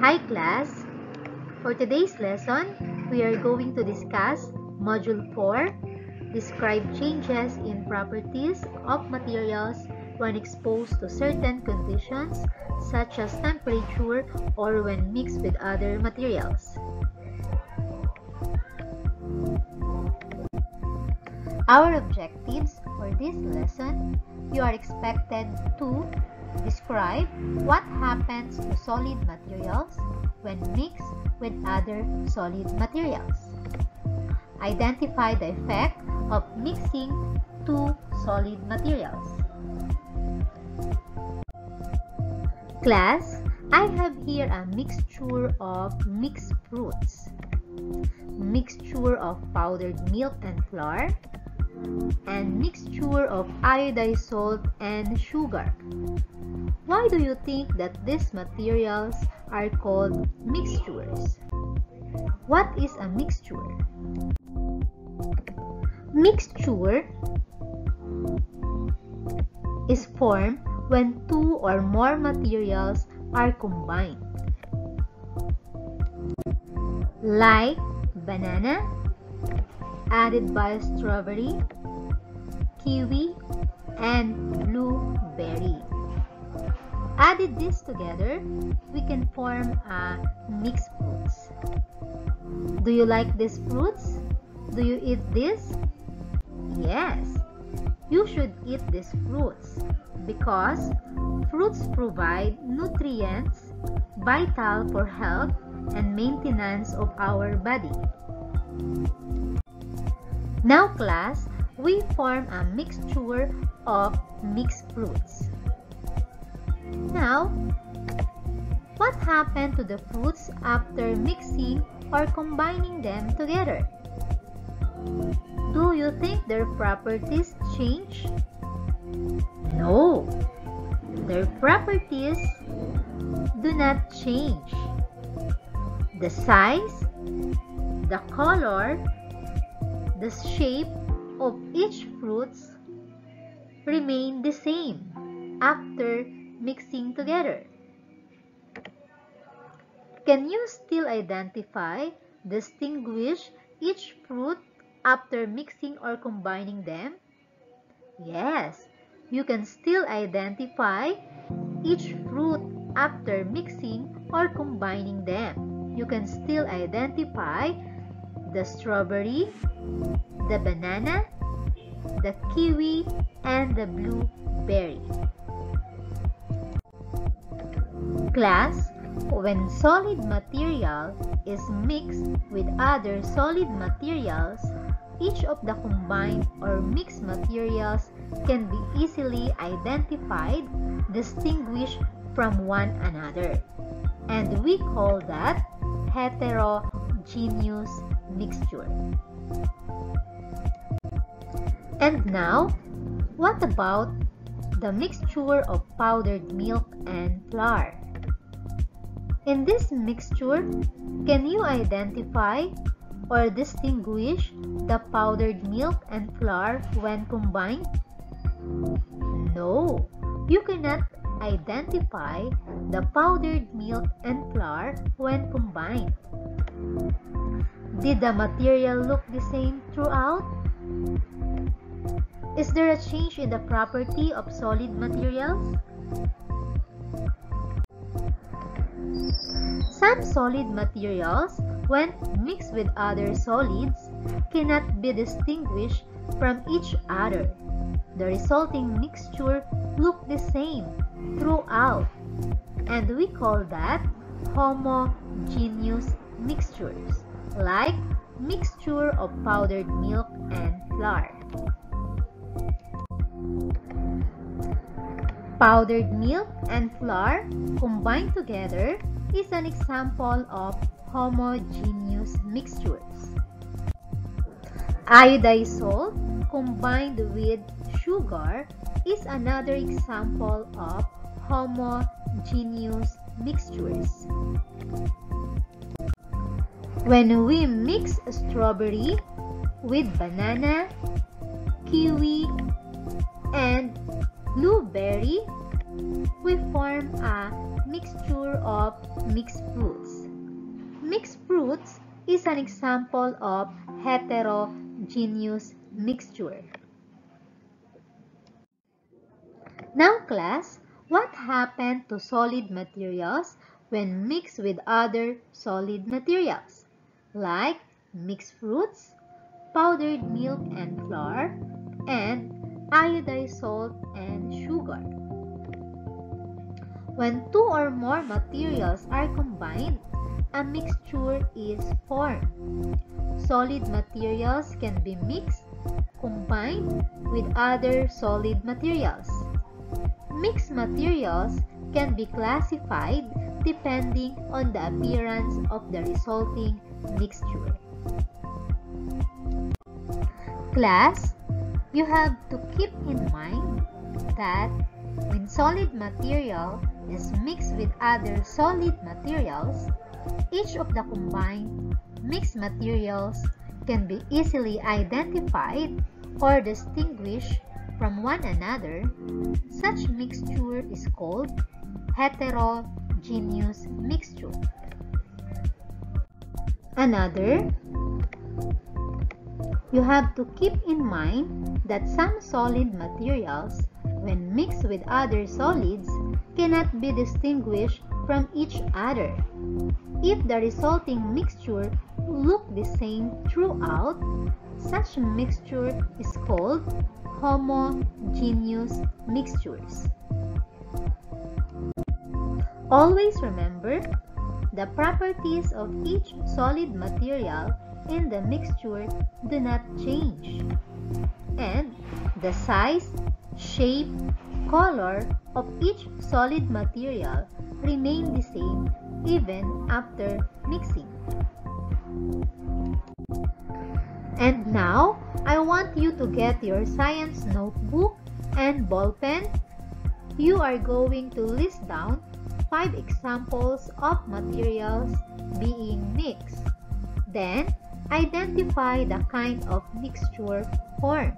Hi class! For today's lesson, we are going to discuss Module 4, Describe changes in properties of materials when exposed to certain conditions such as temperature or when mixed with other materials. Our objectives for this lesson, you are expected to describe what happens to solid materials when mixed with other solid materials. Identify the effect of mixing two solid materials. Class, I have here a mixture of mixed fruits, mixture of powdered milk and flour, and mixture of iodized salt and sugar. Why do you think that these materials are called mixtures? What is a mixture? Mixture is formed when two or more materials are combined. Like banana, added by strawberry, kiwi, and blueberry. Added this together, we can form a mixed fruits. Do you like these fruits? Do you eat this? Yes, you should eat these fruits because fruits provide nutrients vital for health and maintenance of our body. Now class, we form a mixture of mixed fruits. Now, what happened to the fruits after mixing or combining them together? Do you think their properties change? No, their properties do not change. The size, the color, the shape of each fruits remain the same after mixing together. Can you still identify, distinguish each fruit after mixing or combining them? Yes, you can still identify each fruit after mixing or combining them. You can still identify the strawberry, the banana, the kiwi, and the blueberry. Class, when solid material is mixed with other solid materials, each of the combined or mixed materials can be easily identified, distinguished from one another. And we call that heterogeneous mixture. And now, what about the mixture of powdered milk and flour? In this mixture, can you identify or distinguish the powdered milk and flour when combined? No, you cannot identify the powdered milk and flour when combined. Did the material look the same throughout? Is there a change in the property of solid materials? Some solid materials, when mixed with other solids, cannot be distinguished from each other. The resulting mixture look the same throughout, and we call that homogeneous mixtures like mixture of powdered milk and flour. Powdered milk and flour combined together is an example of homogeneous mixtures. Iodized salt combined with sugar is another example of homogeneous mixtures. When we mix strawberry with banana, kiwi, and blueberry, we form a mixture of mixed fruits. Mixed fruits is an example of heterogeneous mixture. Now class, what happened to solid materials when mixed with other solid materials like mixed fruits, powdered milk and flour, and iodized salt and sugar. When two or more materials are combined, a mixture is formed. Solid materials can be mixed, combined with other solid materials. Mixed materials can be classified depending on the appearance of the resulting mixture. Class, you have to keep in mind that when solid material is mixed with other solid materials, each of the combined mixed materials can be easily identified or distinguished from one another. Such mixture is called heterogeneous mixture. Another, you have to keep in mind that some solid materials, when mixed with other solids, cannot be distinguished from each other. If the resulting mixture look the same throughout, such mixture is called homogeneous mixtures. Always remember, the properties of each solid material in the mixture do not change. And the size, shape, color of each solid material remain the same even after mixing. And now, I want you to get your science notebook and ball pen. You are going to list down five examples of materials being mixed. Then, identify the kind of mixture formed.